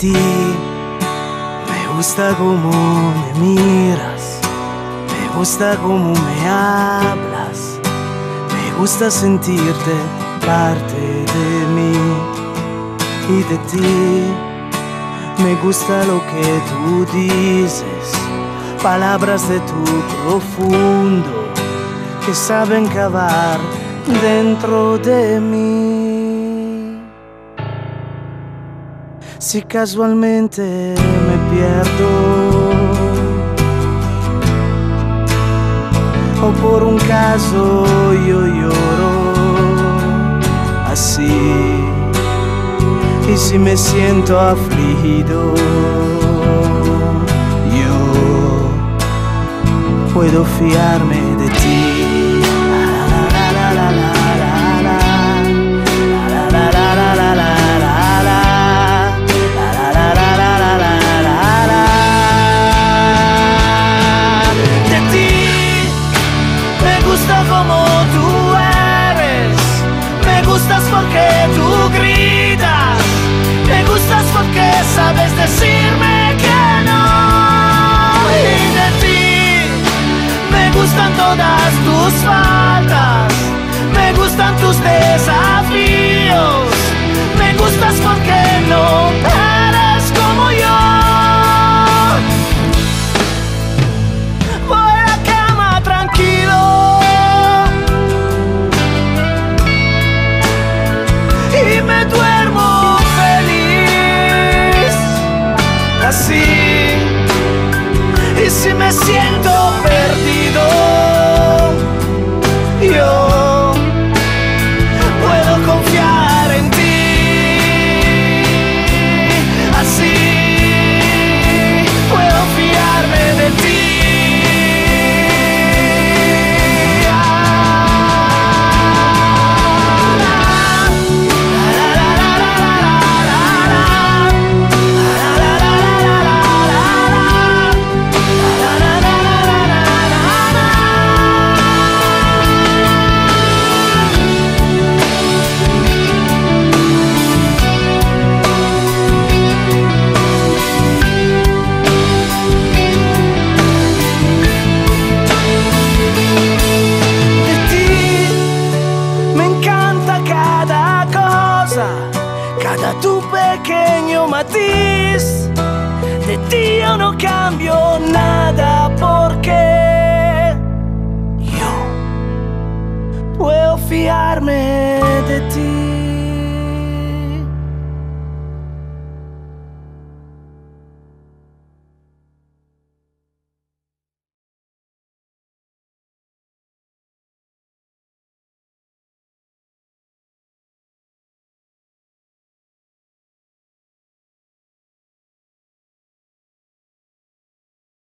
ti. Me gusta como me miras, me gusta como me hablas, me gusta sentirte parte de mí y de ti. Me gusta lo que tú dices, palabras de tu profundo que saben cavar dentro de mí. Si casualmente me pierdo o por un caso yo lloro así y si me siento afligido yo puedo fiarme de ti. Todas tus faltas, me gustan tus desafíos, me gustas porque no eres como yo. Voy a cama tranquilo y me duermo feliz así. Y si me siento cada tu pequeño matiz. De ti yo no cambio nada porque yo puedo fiarme de ti.